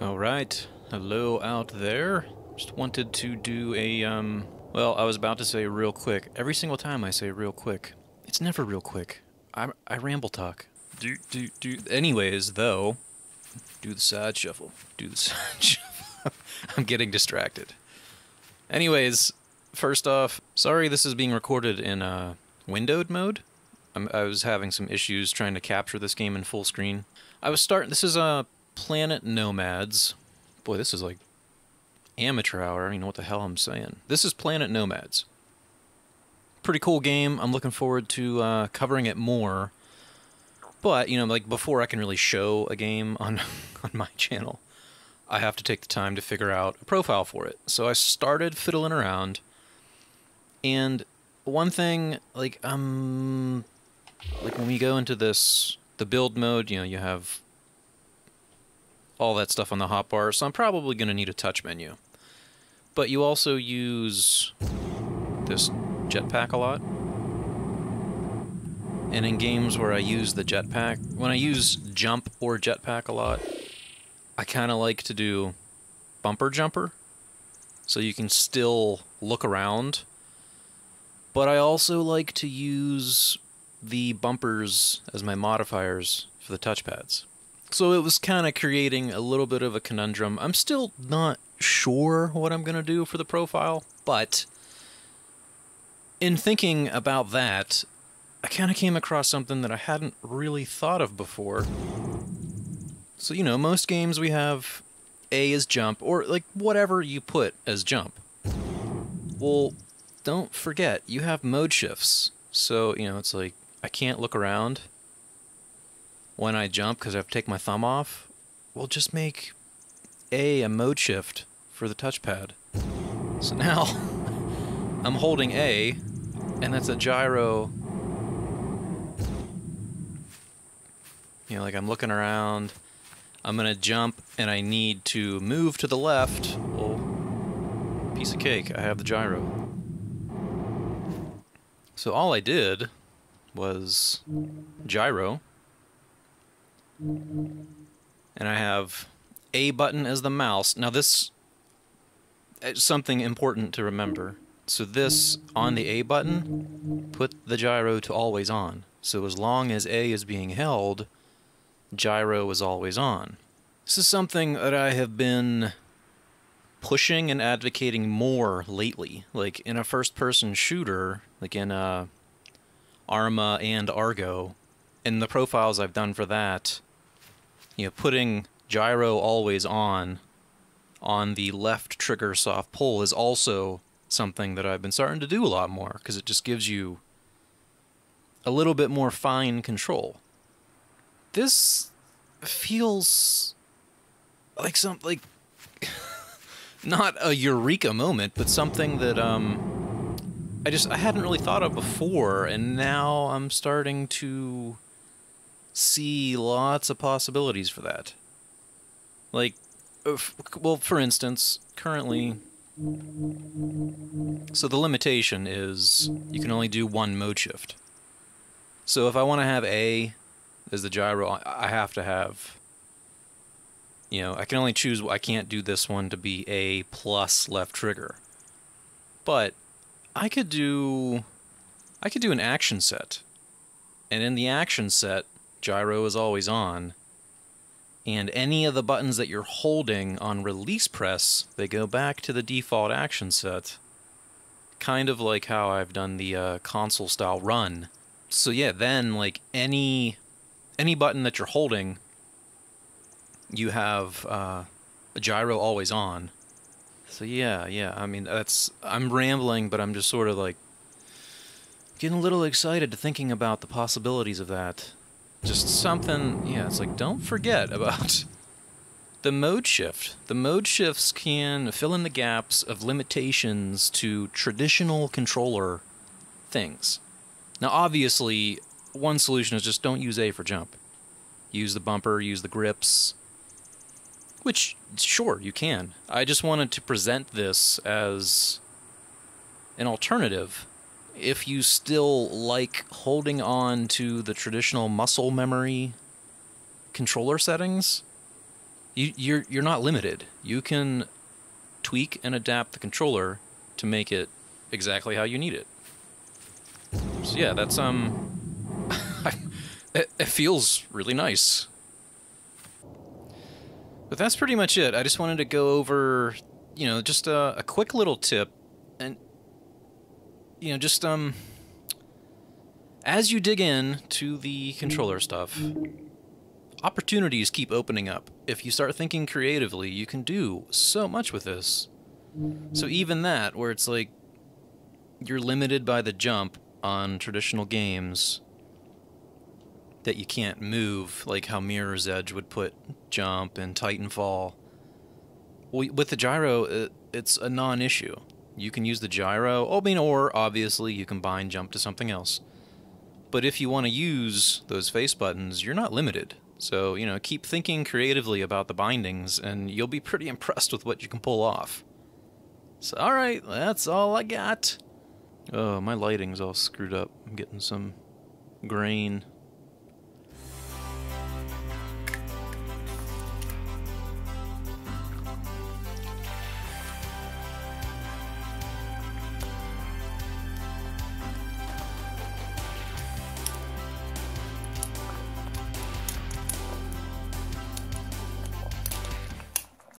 All right. Hello out there. Just wanted to do a um well, I was about to say real quick. Every single time I say real quick, it's never real quick. I I ramble talk. Do do do anyways, though, do the side shuffle. Do the side shuffle. I'm getting distracted. Anyways, first off, sorry this is being recorded in uh windowed mode. I'm, I was having some issues trying to capture this game in full screen. I was starting. This is a Planet Nomads. Boy, this is like amateur hour. I don't even know what the hell I'm saying. This is Planet Nomads. Pretty cool game. I'm looking forward to uh, covering it more. But you know, like before I can really show a game on on my channel, I have to take the time to figure out a profile for it. So I started fiddling around, and one thing, like um, like when we go into this the build mode, you know, you have all that stuff on the hotbar, so I'm probably going to need a touch menu. But you also use this jetpack a lot. And in games where I use the jetpack, when I use jump or jetpack a lot, I kind of like to do bumper jumper. So you can still look around. But I also like to use the bumpers as my modifiers for the touchpads. So it was kind of creating a little bit of a conundrum. I'm still not sure what I'm going to do for the profile, but in thinking about that, I kind of came across something that I hadn't really thought of before. So, you know, most games we have A as jump, or like whatever you put as jump. Well, don't forget, you have mode shifts. So, you know, it's like I can't look around when I jump because I have to take my thumb off. We'll just make A a mode shift for the touchpad. So now I'm holding A, and that's a gyro. You know, like I'm looking around. I'm gonna jump, and I need to move to the left. Well, piece of cake. I have the gyro. So all I did was gyro. And I have A button as the mouse. Now this is something important to remember. So this on the A button, put the gyro to always on. So as long as A is being held, gyro is always on. This is something that I have been pushing and advocating more lately. Like in a first person shooter, like in uh, Arma and Argo, in the profiles I've done for that, you know, putting gyro always on on the left trigger soft pull is also something that I've been starting to do a lot more because it just gives you a little bit more fine control. This feels like some like not a eureka moment, but something that um I just I hadn't really thought of before and now I'm starting to see lots of possibilities for that. Like, uh, well, for instance, currently. So the limitation is you can only do one mode shift. So if I want to have A as the gyro, I have to have. You know, I can only choose. I can't do this one to be A plus left trigger. But I could do. I could do an action set. And in the action set, gyro is always on, and any of the buttons that you're holding on release press, they go back to the default action set. Kind of like how I've done the uh, console style run. So yeah, then like any any button that you're holding, you have uh, a gyro always on. So yeah, yeah. I mean, that's I'm rambling, but I'm just sort of like getting a little excited to thinking about the possibilities of that just something, yeah, it's like don't forget about the mode shift. The mode shifts can fill in the gaps of limitations to traditional controller things. Now, obviously, one solution is just don't use A for jump. Use the bumper, use the grips, which, sure, you can. I just wanted to present this as an alternative if you still like holding on to the traditional muscle memory controller settings, You, you're you're not limited. You can tweak and adapt the controller to make it exactly how you need it. So yeah, that's um, it, it feels really nice. But that's pretty much it. I just wanted to go over, you know, just a, a quick little tip, you know, just um, as you dig in to the controller stuff, opportunities keep opening up. If you start thinking creatively, you can do so much with this. So even that, where it's like you're limited by the jump on traditional games that you can't move, like how Mirror's Edge would put jump and Titanfall. With the gyro, it, it's a non-issue. You can use the gyro. I mean, or obviously you can bind jump to something else. But if you want to use those face buttons, you're not limited. So, you know, keep thinking creatively about the bindings, and you'll be pretty impressed with what you can pull off. So, alright, that's all I got. Oh, my lighting's all screwed up. I'm getting some grain